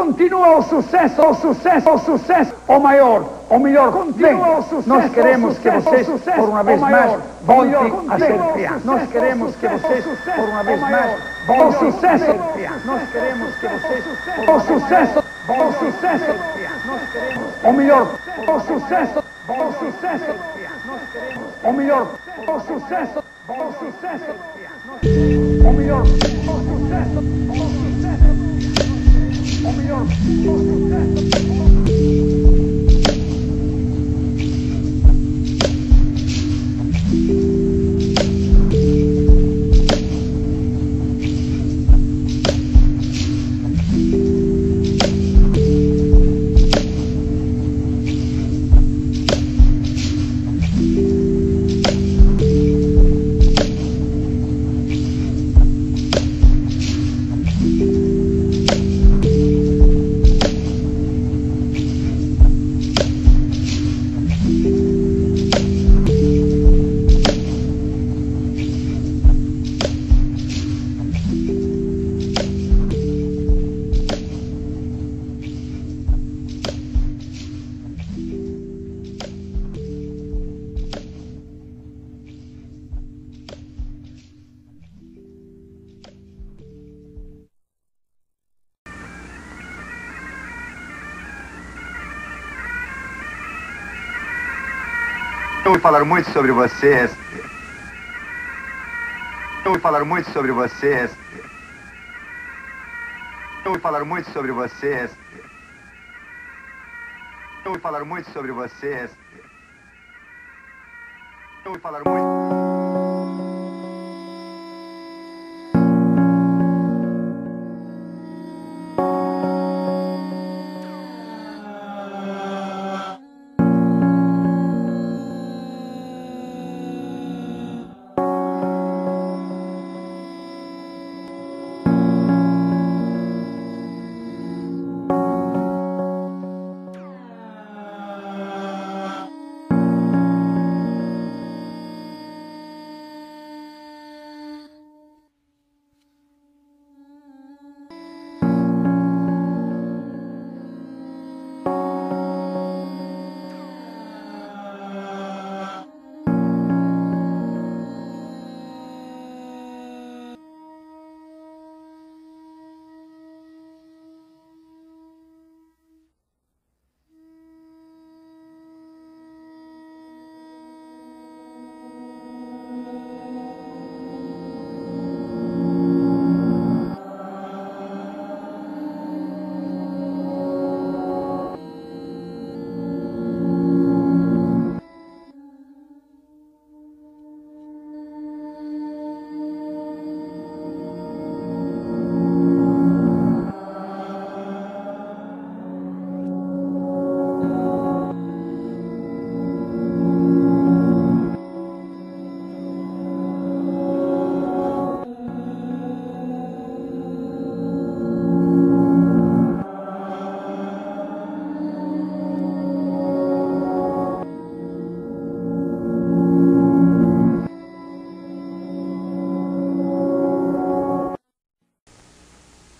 continua o sucesso, o sucesso, o sucesso, o maior, o melhor, continua o sucesso. Nós queremos que vocês, por uma vez mais, voltem a ser crianças. Nós queremos que vocês, por uma vez mais, voltem a ser crianças. Nós queremos que vocês, o sucesso, o sucesso, o melhor, o sucesso, o sucesso, o melhor, o sucesso, o sucesso, o melhor, o sucesso, o sucesso. O melhor, Eu ouvi falar muito sobre vocês. Eu ouvi falar muito sobre vocês. Eu ouvi falar muito sobre vocês. Eu ouvi falar muito sobre vocês. Eu ouvi falar muito.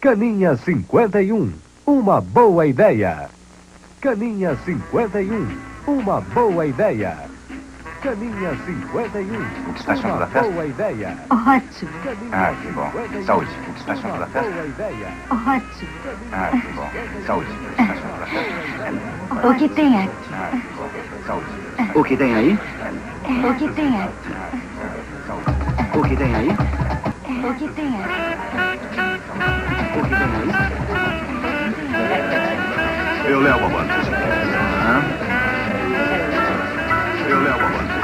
Caninha 51, uma boa ideia. Caninha 51, uma boa ideia. Caninha 51, O que está achando uma da festa? boa ideia. Ótimo, Caninha Ah, que bom. 51, Saúde. O que está achando da festa? boa ideia. ótimo. Ah, que bom. Saúde. O que está achando da festa? O que tem aqui? Ah, que bom. Saúde. O que tem aí? O que tem aqui? O que tem aí? O que tem aqui? Eu levo a banda. Eu levo a banda.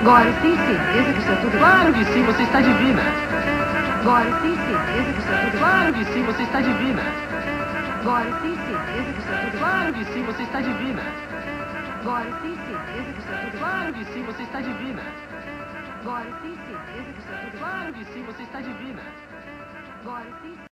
Agora tem certeza que está tudo Claro que sim, você está divina. Agora tem certeza que está tudo Claro que sim, você está divina. Agora tem certeza que está tudo Claro que sim, você está divina. Agora tem certeza que está tudo Claro que sim, você está divina. Agora tem certeza que está tudo Claro que sim, você está divina. Agora tem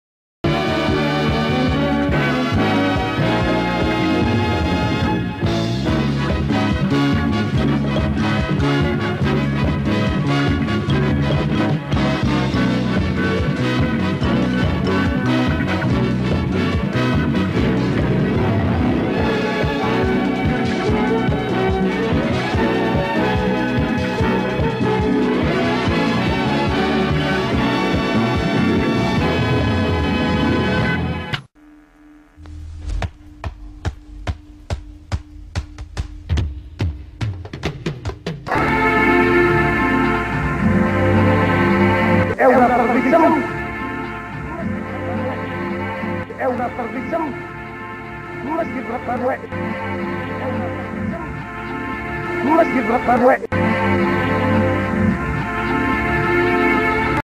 é uma perdição. Mas que para não